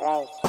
right.